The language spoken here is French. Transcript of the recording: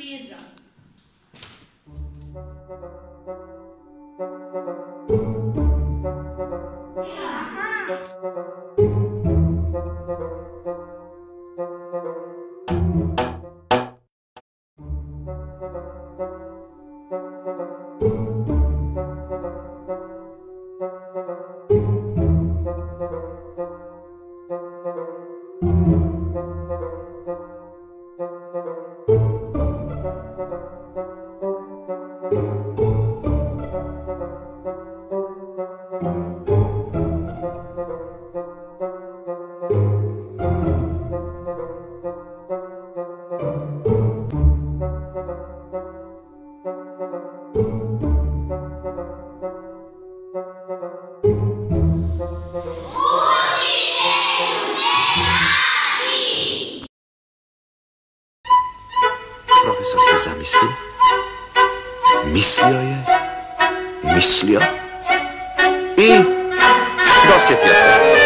natureza. Profesor se zamyslil, mislio je, mislio i dosjetio se.